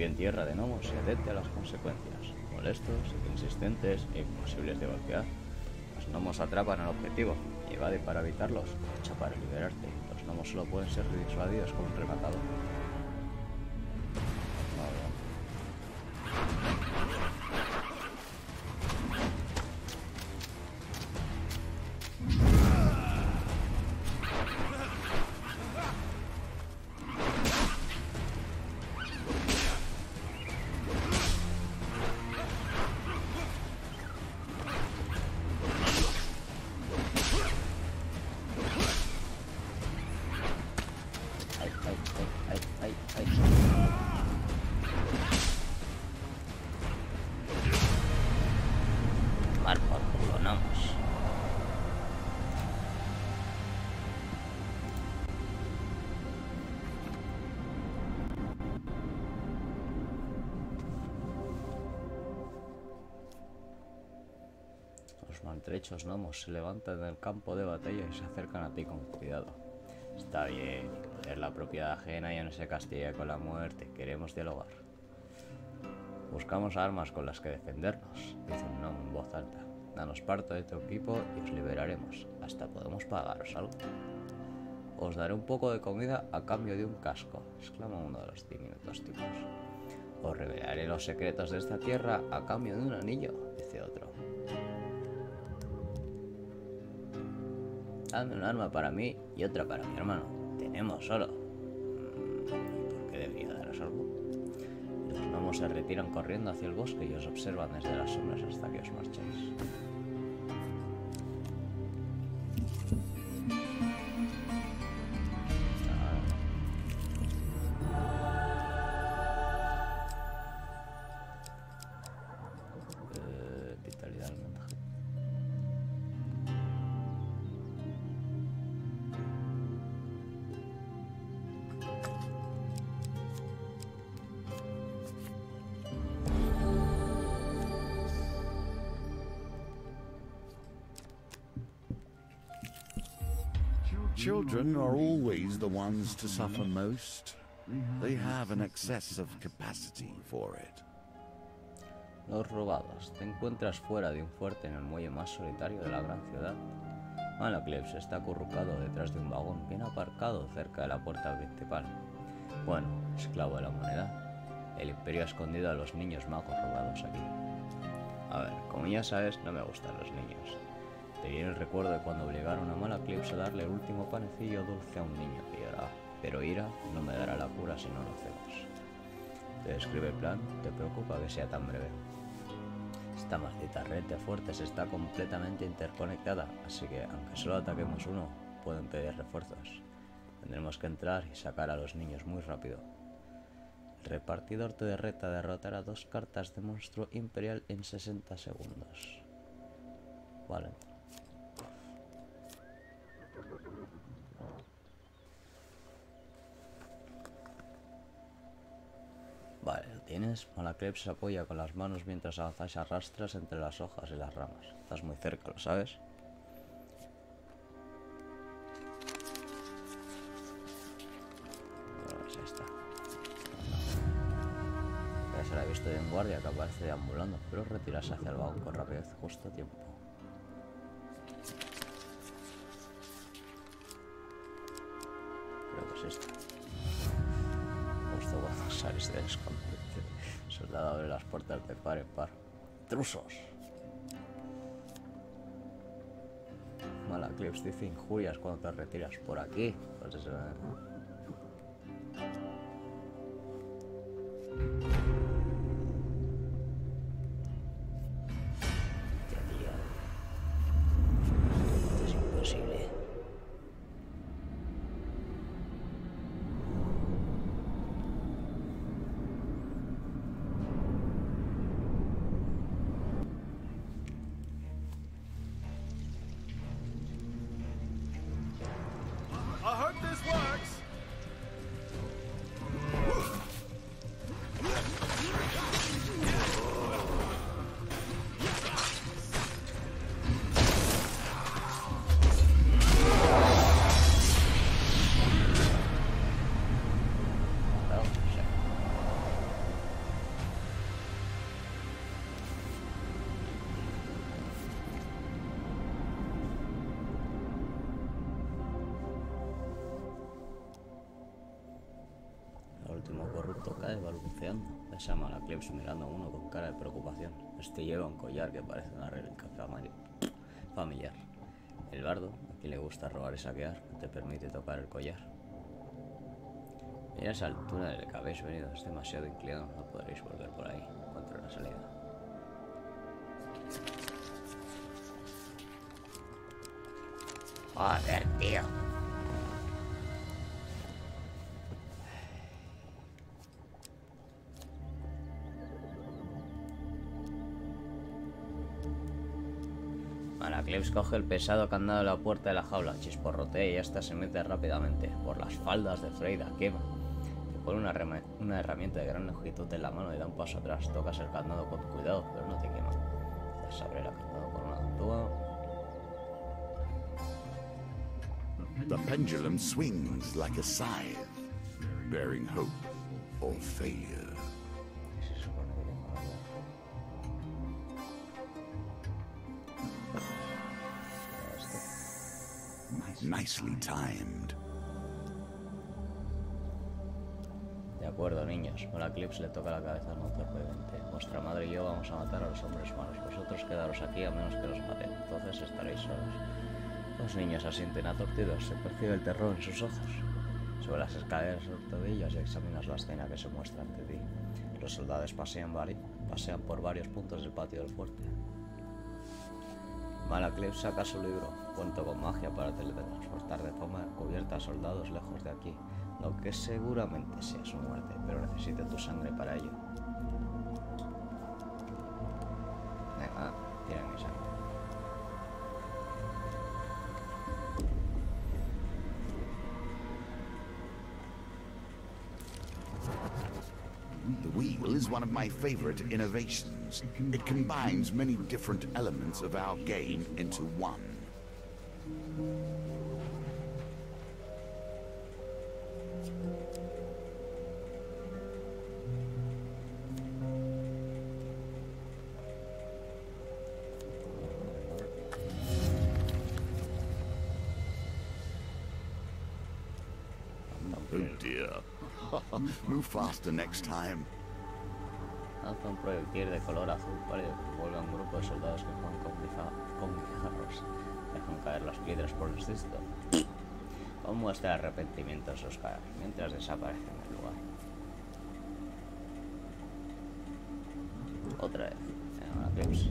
pie en tierra de gnomos y atente a las consecuencias. Molestos, insistentes e imposibles de golpear. Los gnomos atrapan al objetivo y evade para evitarlos, lucha para liberarte. Los gnomos solo pueden ser disuadidos con un rematado. Maltrechos gnomos se levantan del campo de batalla y se acercan a ti con cuidado. Está bien, es la propiedad ajena ya no se castiga con la muerte, queremos dialogar. Buscamos armas con las que defendernos, dice un gnomo en voz alta. Danos parte de tu equipo y os liberaremos. Hasta podemos pagaros algo. Os daré un poco de comida a cambio de un casco, exclama uno de los diminutos tipos. Os revelaré los secretos de esta tierra a cambio de un anillo, dice Dame un arma para mí y otra para mi hermano. Tenemos oro. Mm, ¿Y por qué debería daros algo? Los gnomos se retiran corriendo hacia el bosque y os observan desde las sombras hasta que os marchéis. Children are always the ones to suffer most. They have an excess capacity for it. Los robados. Te encuentras fuera de un fuerte en el muelle más solitario de la gran ciudad. Malaclips está acurrucado detrás de un vagón bien aparcado cerca de la puerta principal. Bueno, esclavo de la moneda. El imperio ha escondido a los niños magos robados aquí. A ver, como ya sabes, no me gustan los niños. Te viene el recuerdo de cuando obligaron a Malaclips a darle el último panecillo dulce a un niño que. Pero Ira no me dará la cura si no lo hacemos. Te describe el plan, te preocupa que sea tan breve. Esta maldita red de fuertes está completamente interconectada, así que aunque solo ataquemos uno, pueden pedir refuerzos. Tendremos que entrar y sacar a los niños muy rápido. El repartidor te reta a derrotar a dos cartas de monstruo imperial en 60 segundos. Vale. Tienes. Malacreps se apoya con las manos mientras avanzáis a rastras entre las hojas y las ramas. Estás muy cerca, ¿lo sabes? Pues ya está. Ya se la he visto de un guardia que aparece deambulando, pero retirarse hacia el vagón con rapidez justo a tiempo. Puertas de par en par. ¡Trusos! Malaclips dice injurias cuando te retiras por aquí. Pues eso, ¿eh? Mirando a uno con cara de preocupación. Este lleva un collar que parece una reliquia familiar. El bardo, a quien le gusta robar y saquear, te permite tocar el collar. Mira esa altura del que habéis venido, es demasiado inclinado, no podréis volver por ahí. Encuentro la salida. Joder, tío. Clips coge el pesado candado de la puerta de la jaula, chisporrotea y hasta se mete rápidamente por las faldas de Freida, quema. pone una, herramienta de gran longitud en la mano y da un paso atrás. Tocas el candado con cuidado, pero no te quema. Abre el candado con una ganzúa. The pendulum swings like a scythe, bearing hope or failure. De acuerdo, niños. Con Clips le toca la cabeza al torpemente. Vuestra madre y yo vamos a matar a los hombres malos. Vosotros quedaros aquí a menos que los maten. Entonces estaréis solos. Los niños asienten atorcidos. Se percibe el terror en sus ojos. Sobre las escaleras ortodillas y examinas la escena que se muestra ante ti. Los soldados pasean, pasean por varios puntos del patio del fuerte. Malaclip saca su libro, Cuento con magia para teletransportar de forma cubierta a soldados lejos de aquí, lo que seguramente sea su muerte, pero necesita tu sangre para ello. Venga, tira mi sangre. The wheel is one of my favorite innovations. It combines many different elements of our game into one. Move faster next time. Lanza un proyectil de color azul pálido que vuelve a un grupo de soldados que juegan complicados. Dejan caer las piedras por el cesto. Con muestra de arrepentimiento Oscar, mientras desaparecen del lugar. Otra vez. En una clips.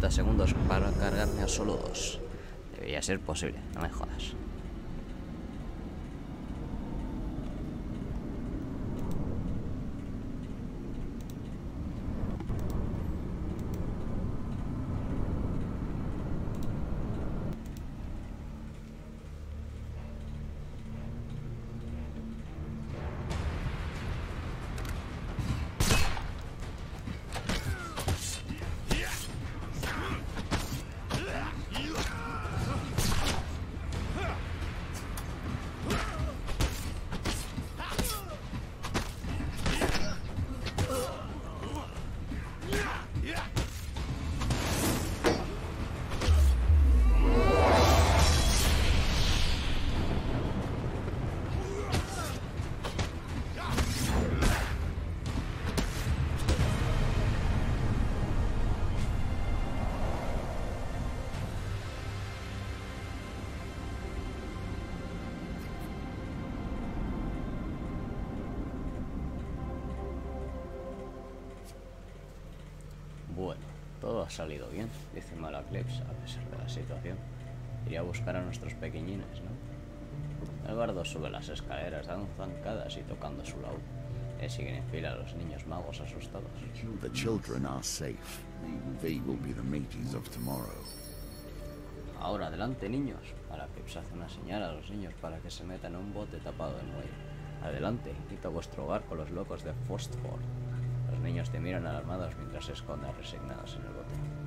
40 segundos para cargarme a solo dos. Debería ser posible, no me jodas. Ha salido bien, dice Malacleps, a pesar de la situación. Iría a buscar a nuestros pequeñines, ¿no? El bardo sube las escaleras dando zancadas y tocando su laúd. Eh, siguen en fila los niños magos asustados. The children are safe. They will be the mateys of tomorrow. Ahora adelante, niños. Que hace una señal a los niños para que se metan en un bote tapado en muelle. Adelante, quita vuestro hogar con los locos de Fostford. Niños te miran alarmados mientras se esconden resignados en el bote.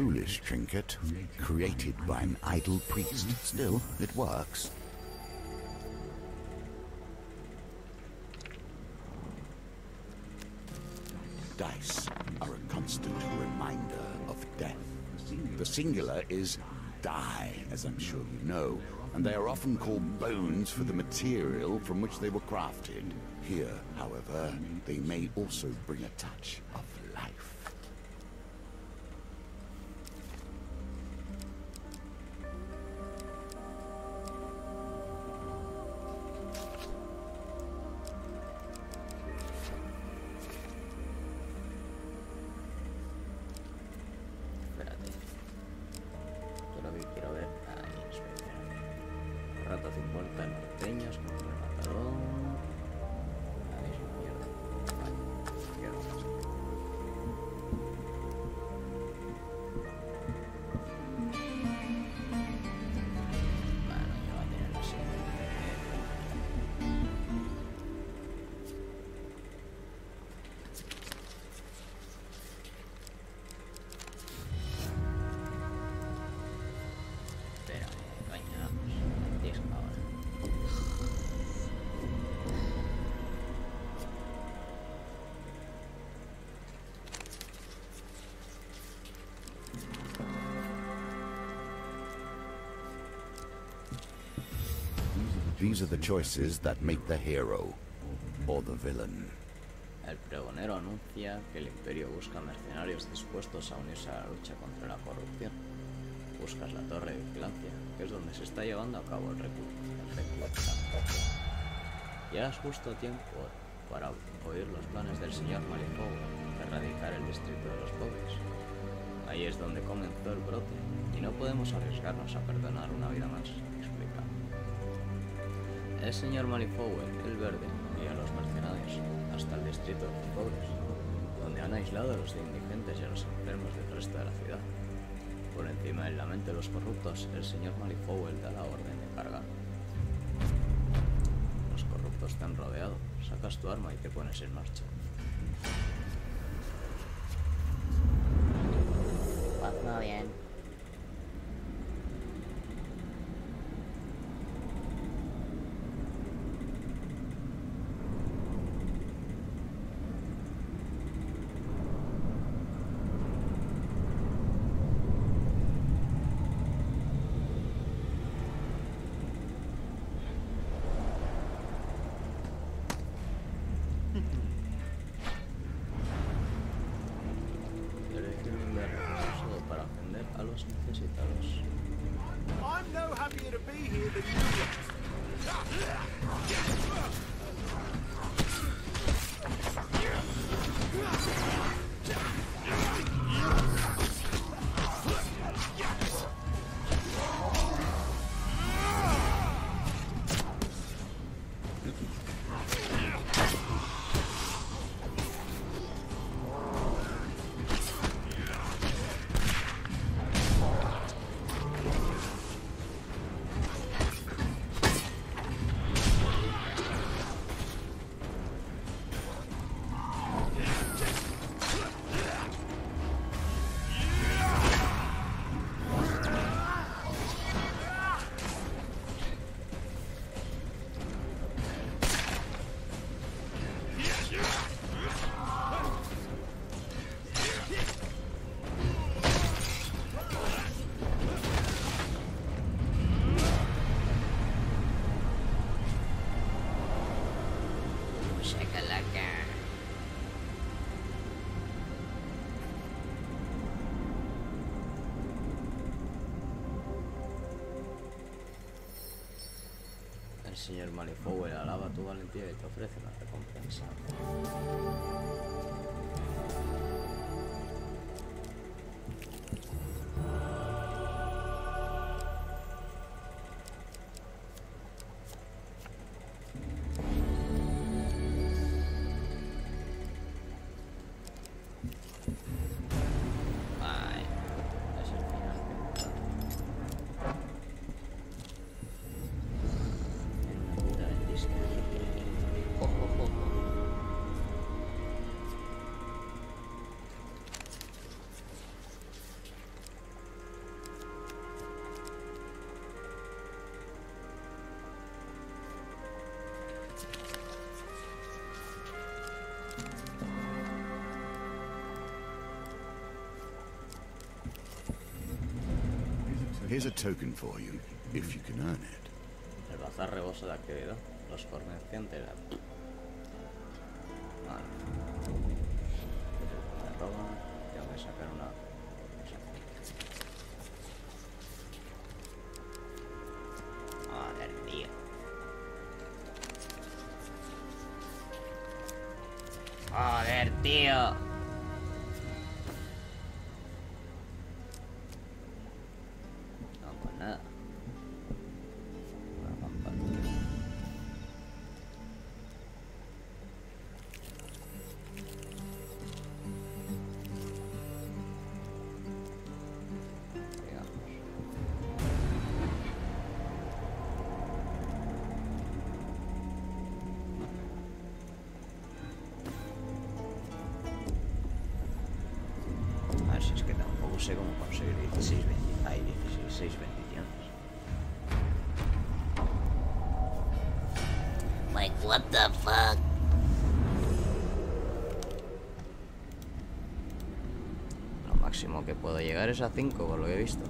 Foolish trinket, created by an idle priest. Still, it works. Dice are a constant reminder of death. The singular is die, as I'm sure you know, and they are often called bones for the material from which they were crafted. Here, however, they may also bring a touch of life. These are the choices that make the hero or the villain. El pregonero anuncia que el imperio busca mercenarios dispuestos a unirse a la lucha contra la corrupción. Buscas la torre de vigilancia, que es donde se está llevando a cabo el reclu- el reclutamiento. Llegas justo a tiempo para oír los planes del señor Malifogo de erradicar el distrito de los pobres. Ahí es donde comenzó el brote, y no podemos arriesgarnos a perdonar una vida más. El señor Malifowen, el verde, guía a los mercenarios hasta el distrito de los pobres, donde han aislado a los indigentes y a los enfermos del resto de la ciudad. Por encima del lamento de los corruptos, el señor Malifowell da la orden de cargar. Los corruptos te han rodeado. Sacas tu arma y te pones en marcha. Pues muy bien. Señor Malifowl alaba tu valentía y te ofrece una recompensa. Here's a token for you, if you can earn it. El bazar de. Los comerciantes. Sé cómo conseguir 16 bendiciones. Hay 16 bendiciones. Like, what the fuck? Lo máximo que puedo llegar es a 5, por lo que he visto.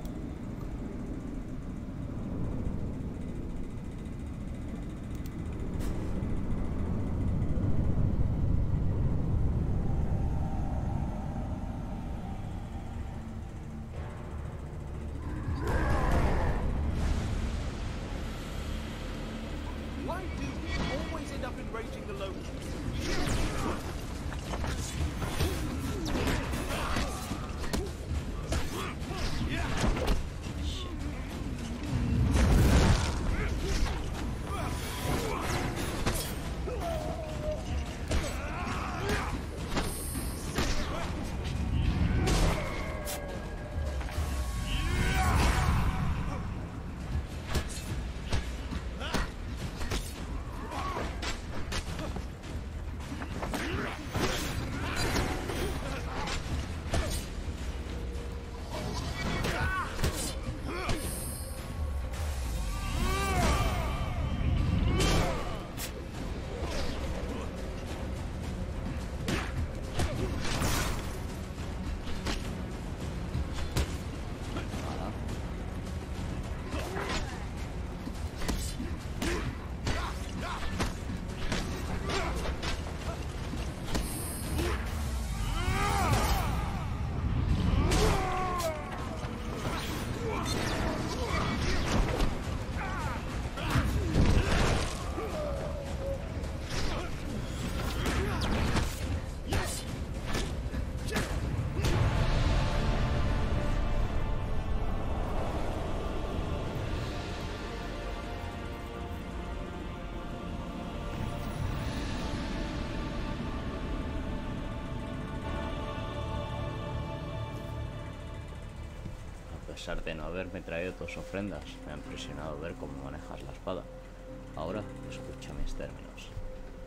Pesar de no haberme traído tus ofrendas, me ha impresionado ver cómo manejas la espada. Ahora, escucha mis términos.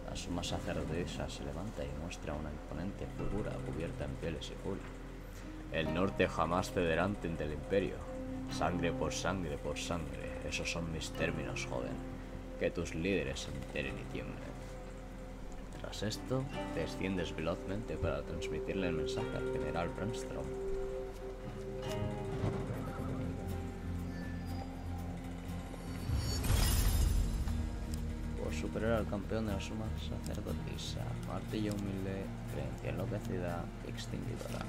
La suma sacerdotisa se levanta y muestra una imponente figura cubierta en pieles y full. El norte jamás cederá ante el imperio. Sangre por sangre por sangre. Esos son mis términos, joven. Que tus líderes se enteren y tiemblen. Tras esto, desciendes velozmente para transmitirle el mensaje al general Brandstrom. Campeón de la suma sacerdotisa, martillo humilde, creencia enloquecida extinguidora.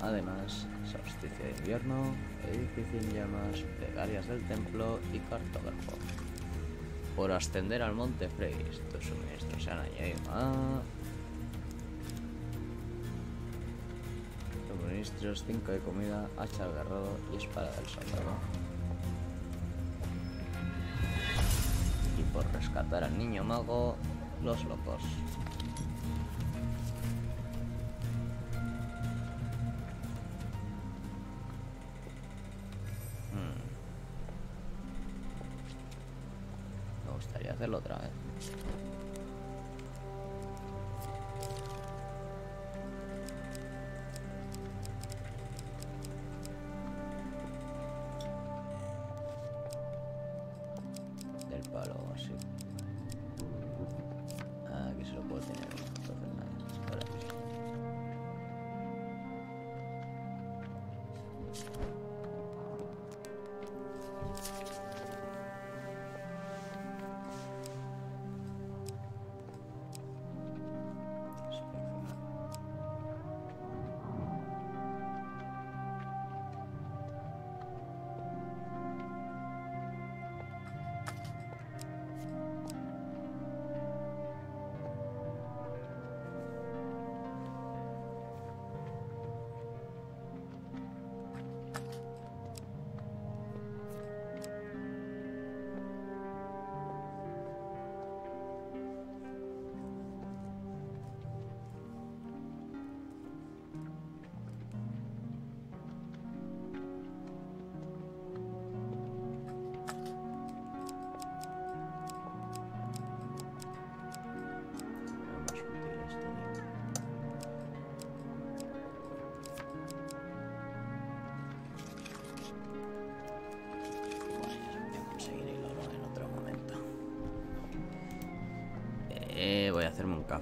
Además, solsticio de invierno, edificio en llamas, plegarias del templo y cartógrafo. Por ascender al monte Freys, tus suministros se han añadido más. Suministros 5 de comida, hacha al guerrero y espada del soldado. Rescatar al niño mago, los locos.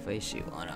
Hacerme un café y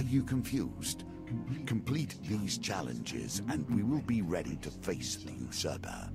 Are you confused? Complete these challenges, and we will be ready to face the usurper.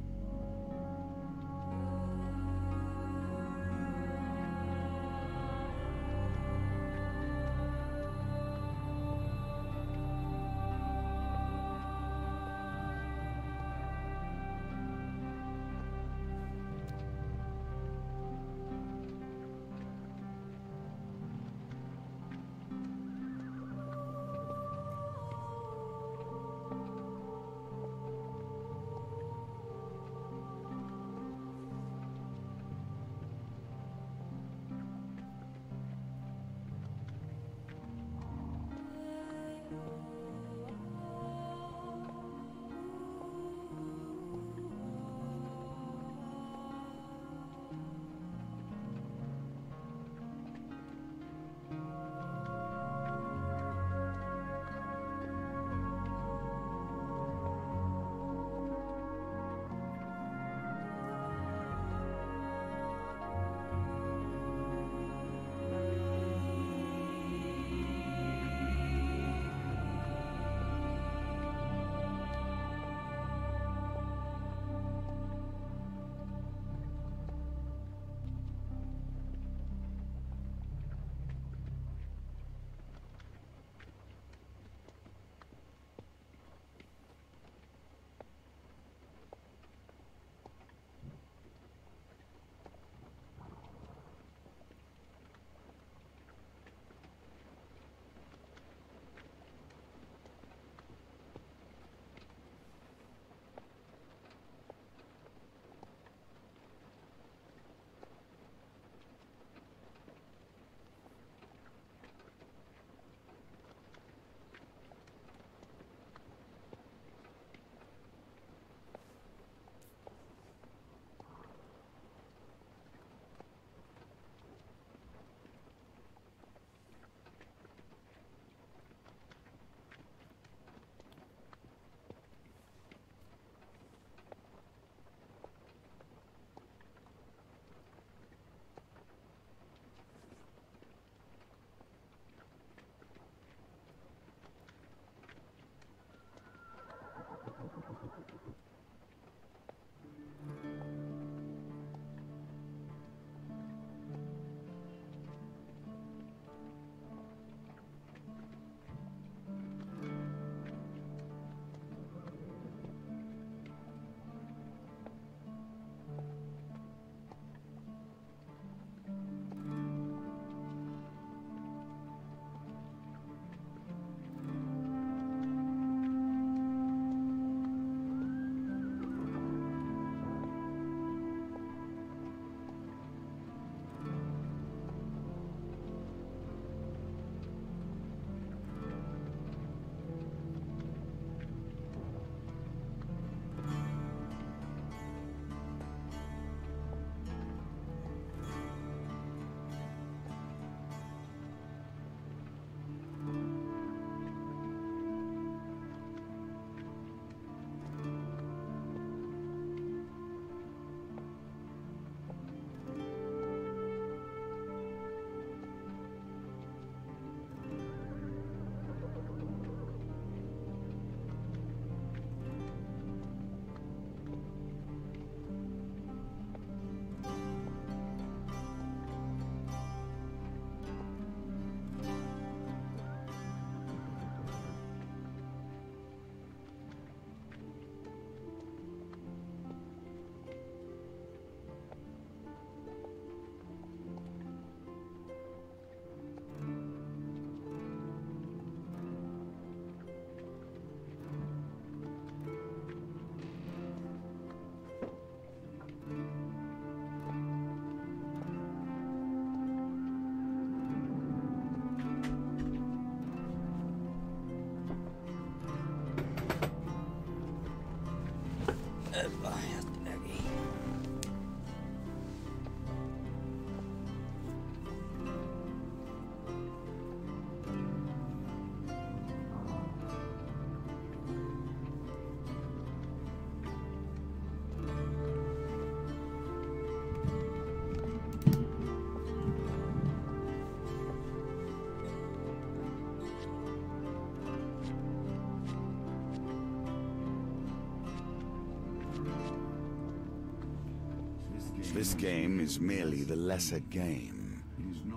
This game is merely the lesser game.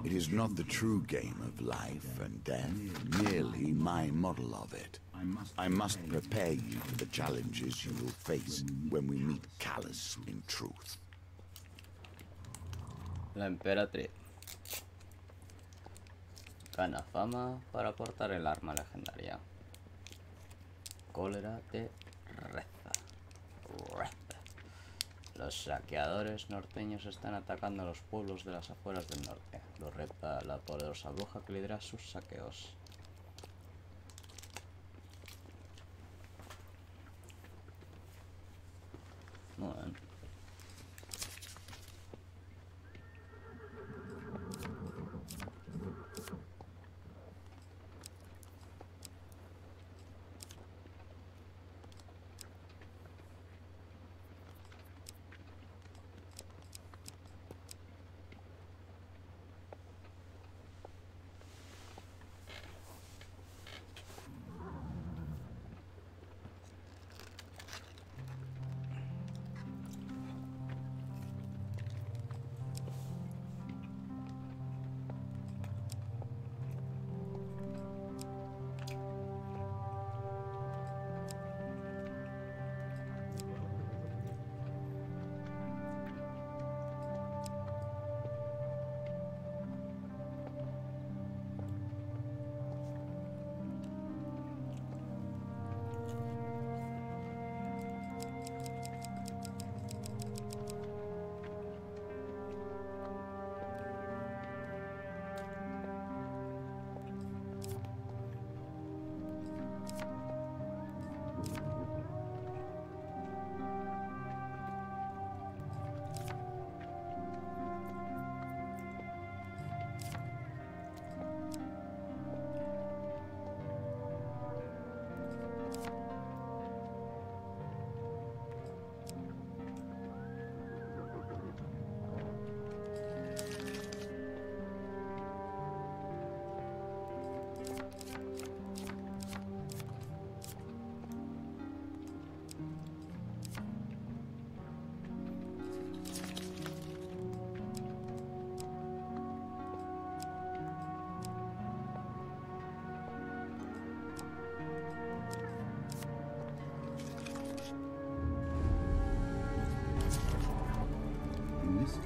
It is not the true game of life and death, merely my model of it. I must prepare you for the challenges you will face when we meet Callus in truth. La emperatriz. Gana fama para portar el arma legendaria. Cólera de Reza. Reza. Los saqueadores norteños están atacando a los pueblos de las afueras del norte. Lo reta la poderosa bruja que lidera sus saqueos. Muy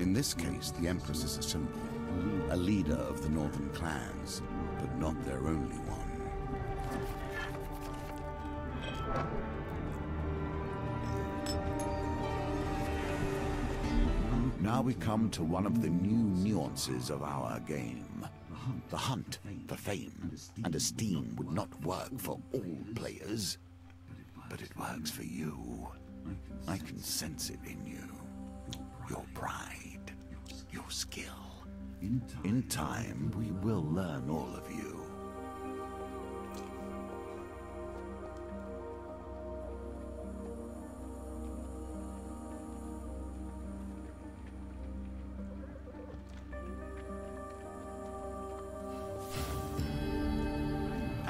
In this case, the Empress is a symbol, a leader of the northern clans, but not their only one. Now we come to one of the new nuances of our game. The hunt for fame and esteem would not work for all players, but it works for you. I can sense it in you. Your pride. In time, we will learn all of you.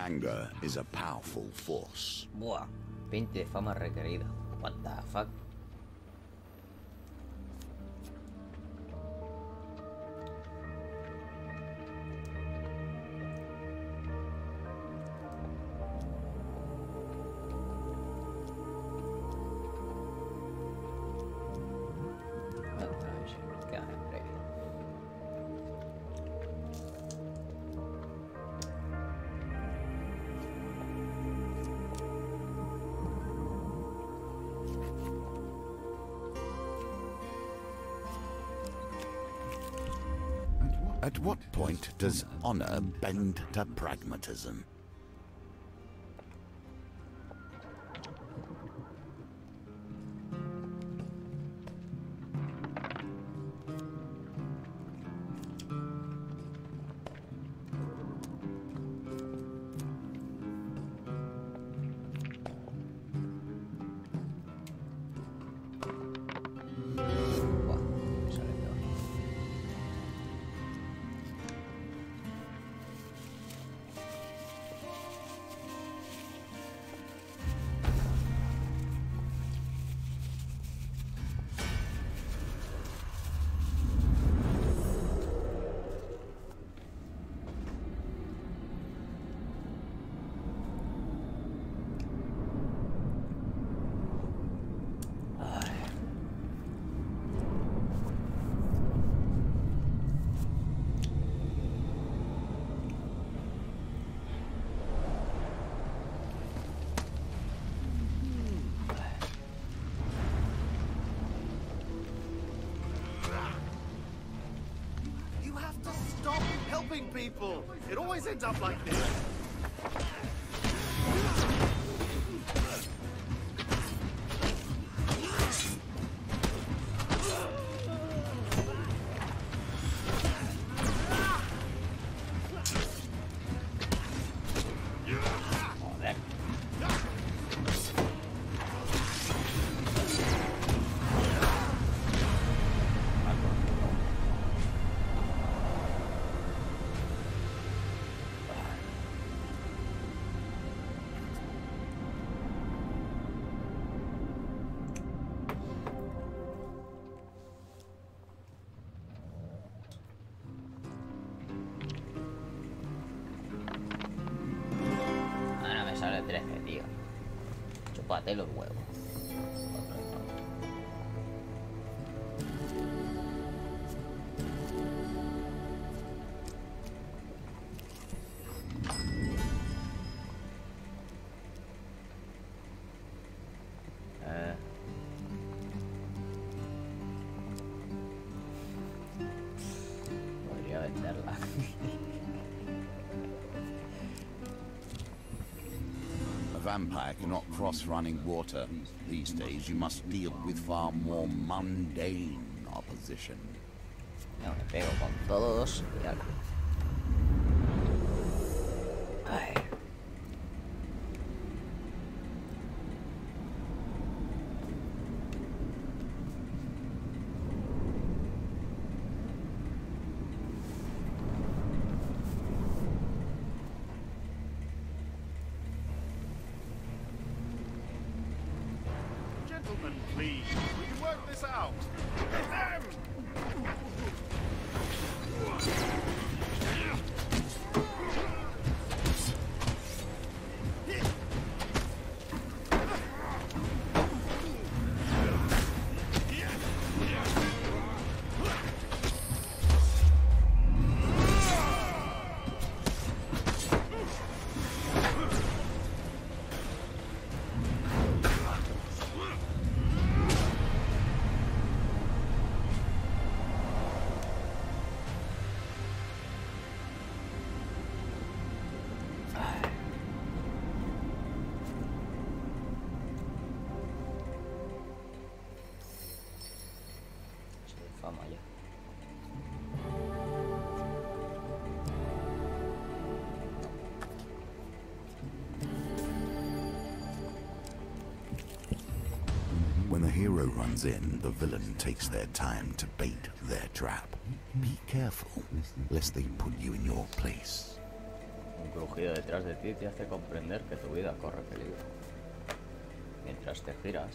Anger is a powerful force. Buah, 20 de fama requerida. What the fuck? Honor bend to pragmatism? People. It always ends up like this. Vampire cannot cross running water. These days, you must deal with far more mundane opposition. Ya pego con todos y ala. Ay. Runs in, the villain takes their time to bait their trap. Be careful, lest they put you in your place. Un crujido detrás de ti te hace comprender que tu vida corre peligro. Mientras te giras,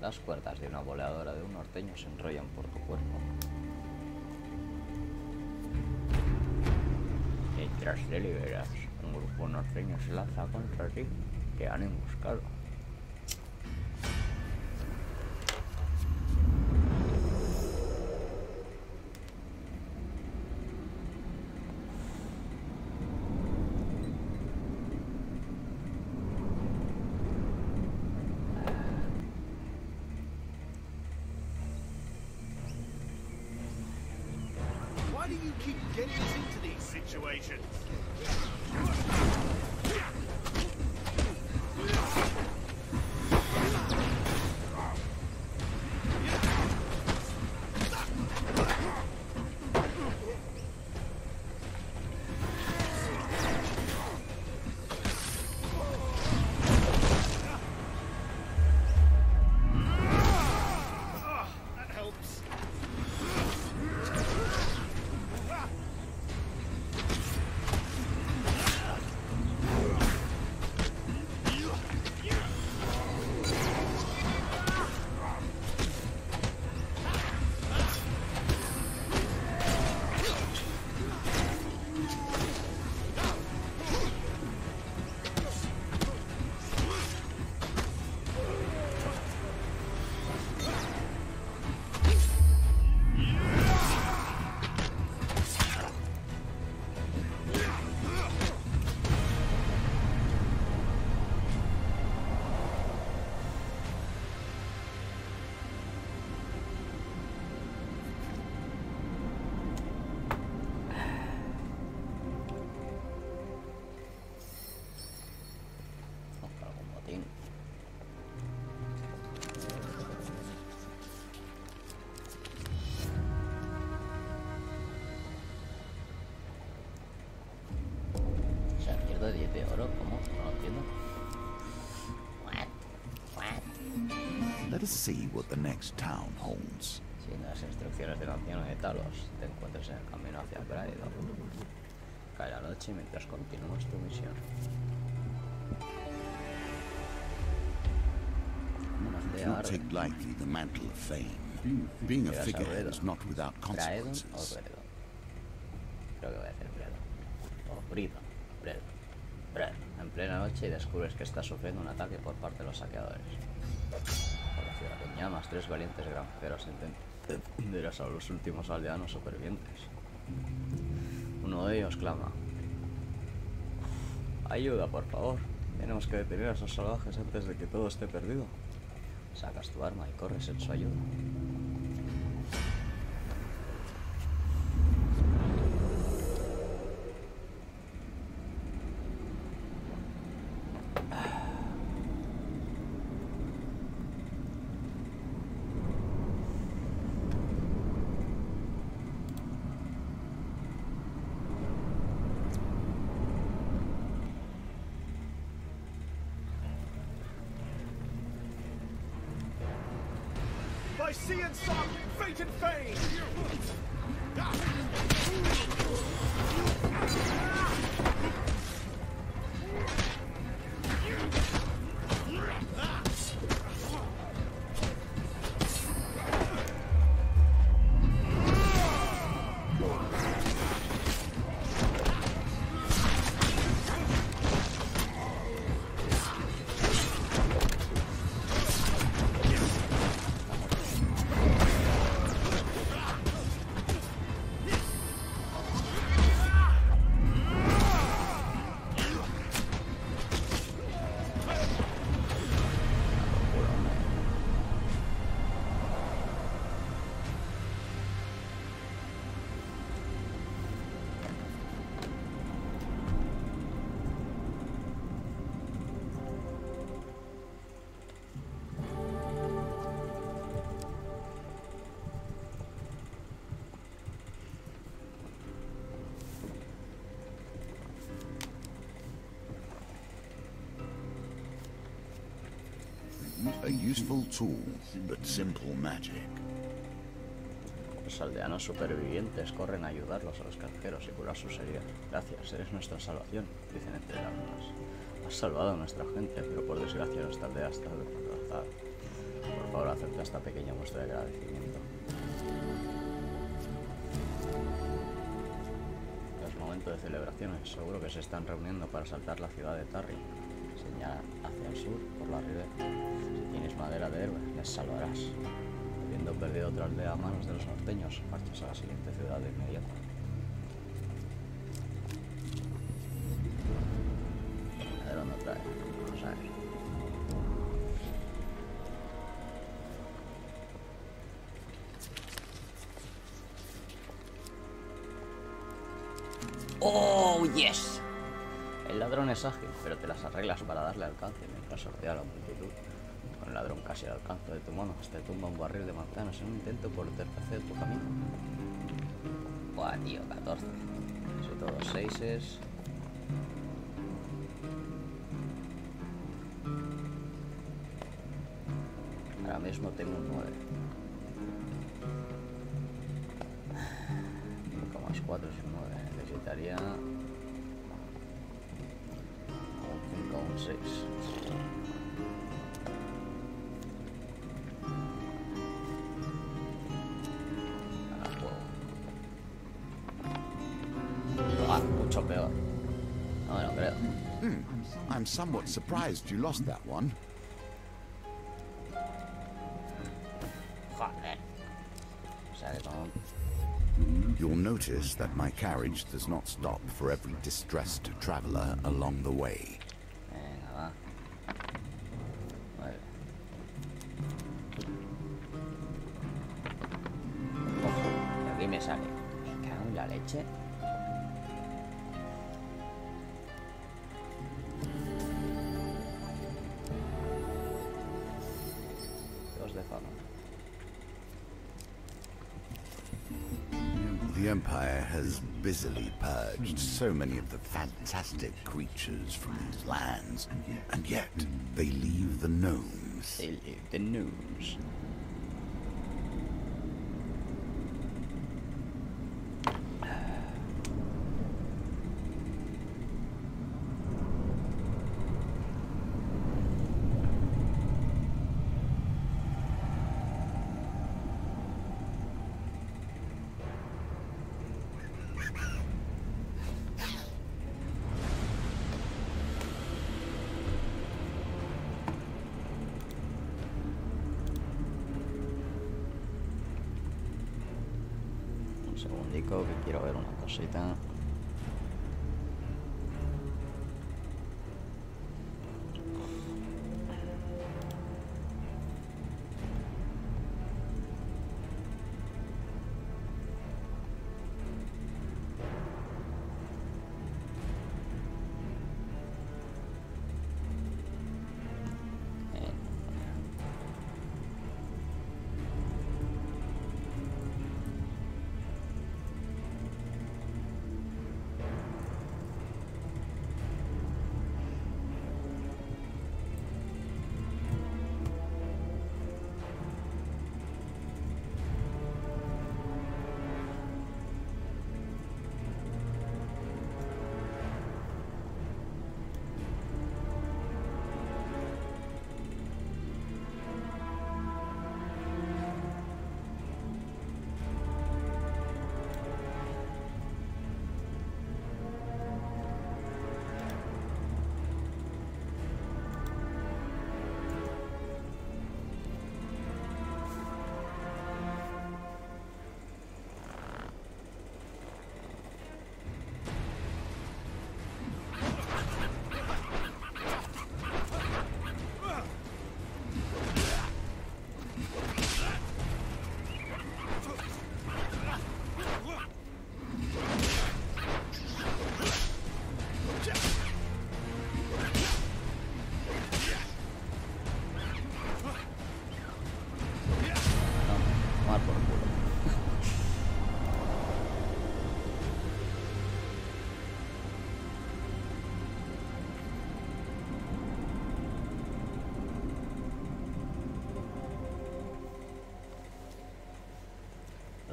las cuerdas de una boleadora de un norteño se enrollan por tu cuerpo. Mientras te liberas, un grupo norteño se lanza contra ti. Te han emboscado. See what the next town holds. Sin las instrucciones del anciano de Talos, te encuentres en el camino hacia Braido. Cae la noche mientras continúas tu misión. Don't arde. take lightly the mantle of fame. Being a figurehead is not without ¿Braedon o consequences. Creo que voy a decir Bredo. O Brido. Bredo. Bredo. En plena noche y descubres que estás sufriendo un ataque por parte de los saqueadores. Llamas, tres valientes granjeros defender a los últimos aldeanos supervivientes. Uno de ellos clama. Ayuda, por favor. Tenemos que detener a esos salvajes antes de que todo esté perdido. Sacas tu arma y corres en su ayuda. A useful tool, but simple magic. Los aldeanos supervivientes corren a ayudarlos a los granjeros y curar sus heridas. Gracias, eres nuestra salvación, dicen entre lágrimas. Has salvado a nuestra gente, pero por desgracia nuestra aldea está destrozada. Por favor, acepta esta pequeña muestra de agradecimiento. Es momento de celebraciones. Seguro que se están reuniendo para saltar la ciudad de Tarry. Señala hacia el sur, por la ribera. Tienes madera de héroe, les salvarás. Habiendo perdido otra aldea a manos de los norteños, marchas a la siguiente ciudad de inmediato. A ver dónde trae. Vamos a ver. ¡Oh, yes! El ladrón es ágil, pero te las arreglas para darle alcance mientras sortea a la multitud. El ladrón casi al alcance de tu mano, te tumba un barril de manzanas en un intento por entorpecer tu camino. Buah, tío, 14. Soy todos seises. Ahora mismo tengo un 9. 5 más 4 es un 9. Necesitaría un 5 o un 6. I'm somewhat surprised you lost that one. Joder. O sea que como... You'll notice that my carriage does not stop for every distressed traveler along the way. Purged so many of the fantastic creatures from these lands, and yet they leave the gnomes. They leave the news. Un segundico que quiero ver una cosita.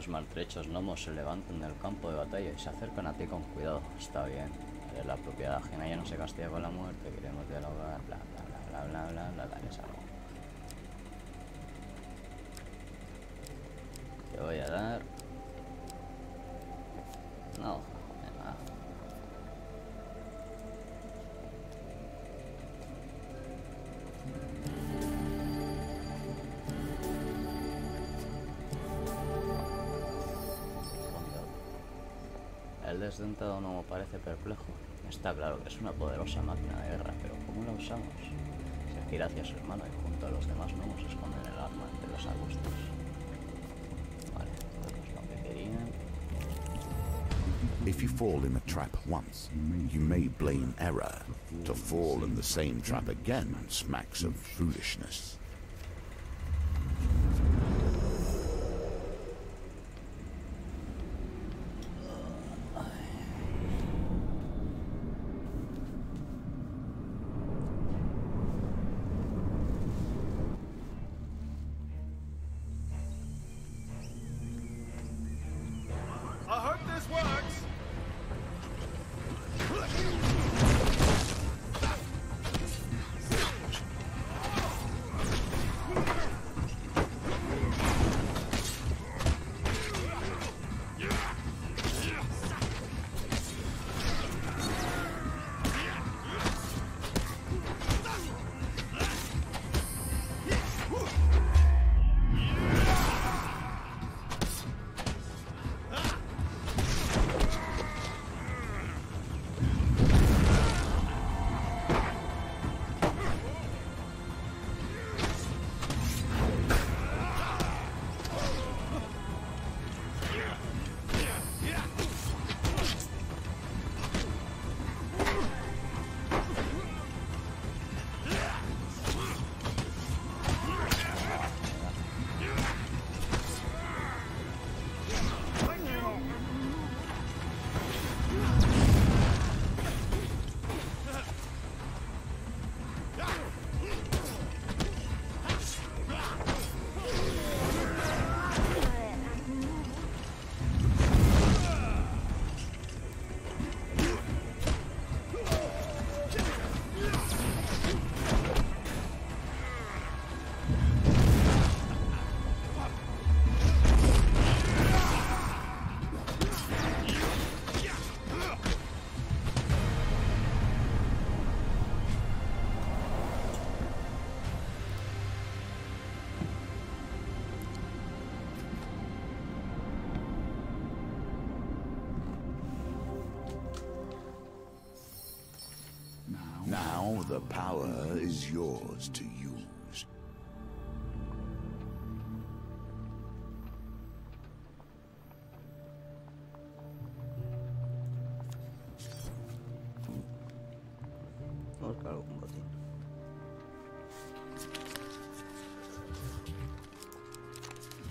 Maltrechos gnomos se levantan del campo de batalla y se acercan a ti con cuidado. Está bien. Eres la propiedad ajena ya no se castiga con la muerte. Queremos dialogar. Bla, bla, bla, bla, bla, bla. Dales algo. Te voy a dar... 371 me parece perplejo. Está claro que es una poderosa máquina de guerra, pero ¿cómo la usamos? Se gira hacia su hermano y junto a los demás no nos esconden el arma entre los arbustos. Vale, esto lo que querían. If you fall in a trap once, you may blame error. To fall in the same trap again smacks of foolishness. Is yours to use. Busca algún botín.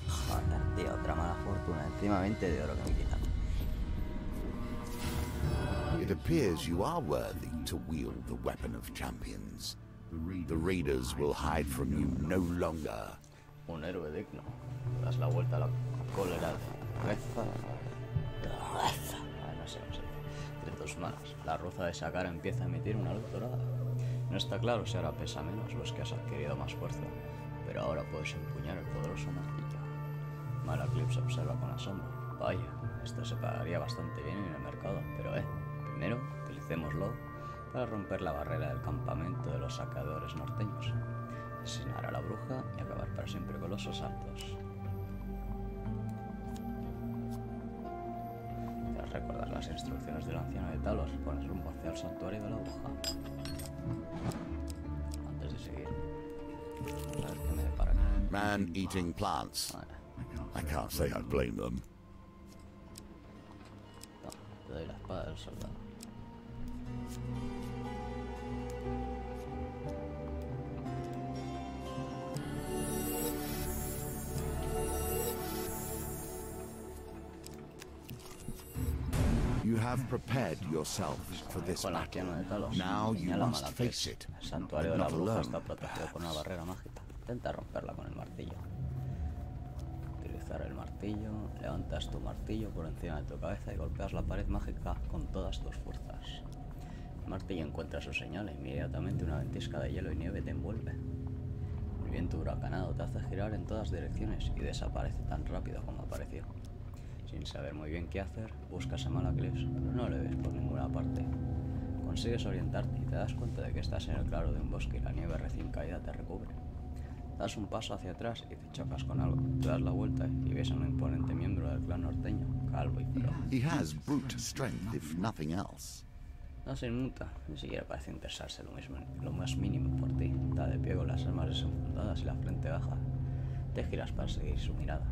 Joder, tío, otra mala fortuna. Encima 20 de oro que me quitan. It appears you are worthy to wield the weapon of champions. The raiders will hide from you no longer. Un héroe digno. Das la vuelta a la cólera de reza. Ah, no sé, no sé. Entre tus manos, la ruza de Sakara empieza a emitir una luz dorada. No está claro si ahora pesa menos es que has adquirido más fuerza, pero ahora puedes empuñar el poderoso martillo. Malaclips observa con asombro. Vaya, esto se pagaría bastante bien en el mercado, pero eh, primero utilicémoslo para romper la barrera del campamento de los saqueadores norteños, asesinar a la bruja y acabar para siempre con los asaltos. Tras recordar las instrucciones del anciano de Talos, pones rumbo hacia el santuario de la bruja. Antes de seguir, a ver qué me depara. Man eating plants. Vale, I can't say I blame them. toma, te doy la espada del soldado. Have prepared yourself for this battle. Now you must face it. El santuario de la bruja está protegido por una barrera mágica. Intenta romperla con el martillo. Utilizar el martillo. Levantas tu martillo por encima de tu cabeza y golpeas la pared mágica con todas tus fuerzas. El martillo encuentra su señal e inmediatamente una ventisca de hielo y nieve te envuelve. El viento huracanado te hace girar en todas direcciones y desaparece tan rápido como apareció. Sin saber muy bien qué hacer, buscas a Malacles, pero no le ves por ninguna parte. Consigues orientarte y te das cuenta de que estás en el claro de un bosque y la nieve recién caída te recubre. Das un paso hacia atrás y te chocas con algo. Te das la vuelta y ves a un imponente miembro del clan norteño, calvo y feroz. He has brute strength, if nothing else. No se inmuta, ni siquiera parece interesarse lo, mismo, lo más mínimo por ti. Está de pie con las armas desenfundadas y la frente baja. Te giras para seguir su mirada.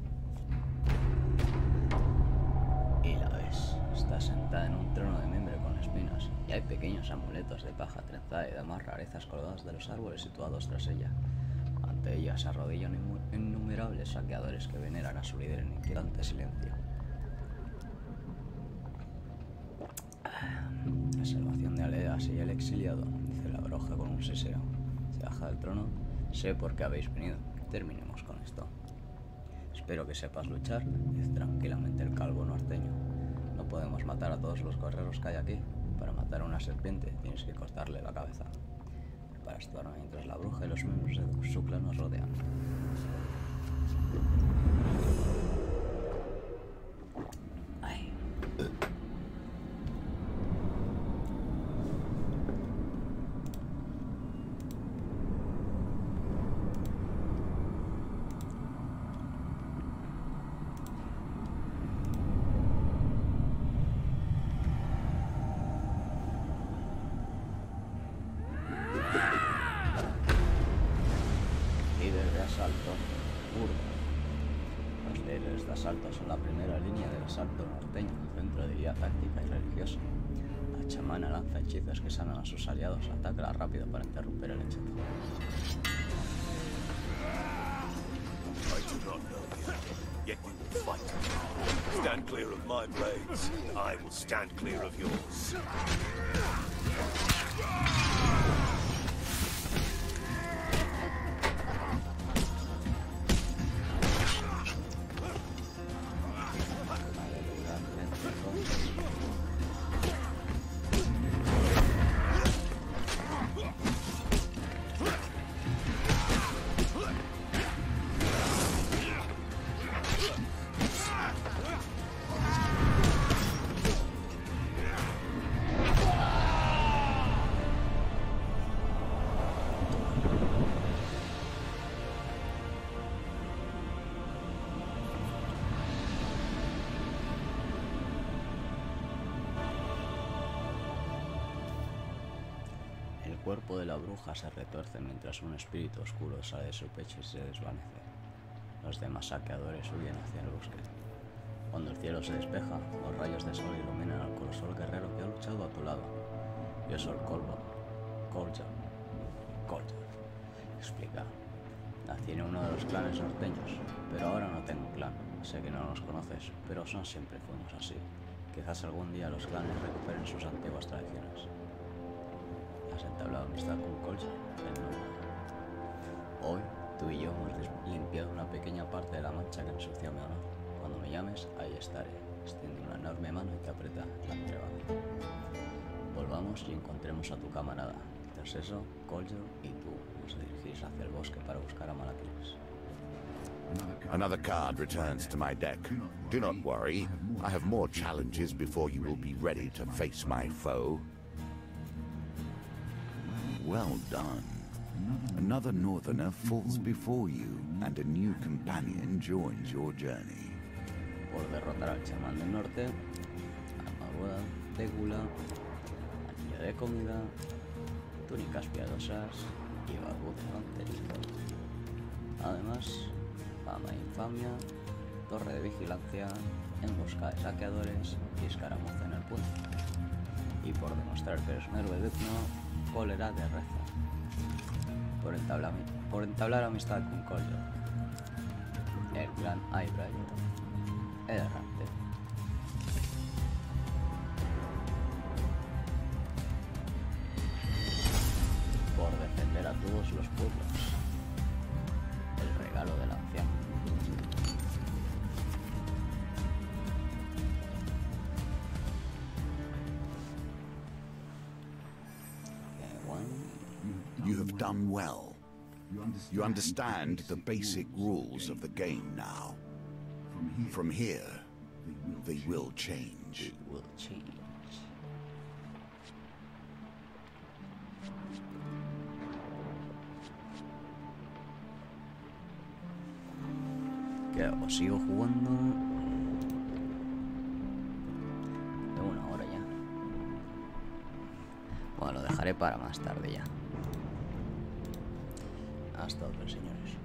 Está sentada en un trono de mimbre con espinas y hay pequeños amuletos de paja trenzada y demás rarezas colgadas de los árboles situados tras ella. Ante ella se arrodillan innumerables saqueadores que veneran a su líder en inquietante silencio. La salvación de Aleas y el exiliado, dice la bruja con un seseo. Se baja del trono. Sé por qué habéis venido. Terminemos con esto. Espero que sepas luchar, dice tranquilamente el calvo norteño. Podemos matar a todos los guerreros que hay aquí. Para matar a una serpiente tienes que cortarle la cabeza. Preparas tu arma mientras la bruja y los miembros de su clan nos rodean. Ay. Líder de asalto, Urba. Los líderes de asalto son la primera línea del asalto norteño, centro de vida táctica y religiosa. La chamana lanza hechizos que sanan a sus aliados, ataca rápido para interrumpir el hechizo. You, yet we will fight. Stand clear of my blades. I will stand clear of yours. Bruja se retuerce mientras un espíritu oscuro sale de su pecho y se desvanece. Los demás saqueadores huyen hacia el bosque. Cuando el cielo se despeja, los rayos de sol iluminan al colosal guerrero que ha luchado a tu lado. Yo soy Colbo. Coljo. Coljo. Explica. Nací en uno de los clanes norteños, pero ahora no tengo clan. Sé que no nos conoces, pero son siempre fuimos así. Quizás algún día los clanes recuperen sus antiguas tradiciones. Has entablado amistad con Colja, el. Hoy, tú y yo hemos limpiado una pequeña parte de la mancha que ensucia mi honor. Cuando me llames, ahí estaré. Extiende una enorme mano y te aprieta la entrebaja. Volvamos y encontremos a tu camarada. Tras eso, Coljo y tú os dirigís hacia el bosque para buscar a Malakris. Another card returns to my deck. Do not worry. I have more challenges before you will be ready to face my foe. Well done. Another northerner falls before you, and a new companion joins your journey. Por derrotar al chamán del norte, armadura de gula, anillo de comida, túnicas piadosas y barbud fronterizo. Además, fama e infamia, torre de vigilancia, emboscada de saqueadores y escaramuza en el puente. Y por demostrar que eres un héroe digno, cólera de reza. Por, entablar, por entablar amistad con Collo, el gran Eyebright, el errante. Por defender a todos los pueblos. You understand the basic rules of the game now. From here, they will change. will change. ¿Qué hago? ¿Sigo jugando? De una hora ya. Bueno, lo dejaré para más tarde ya. Hasta otra, señores.